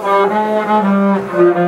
Thank.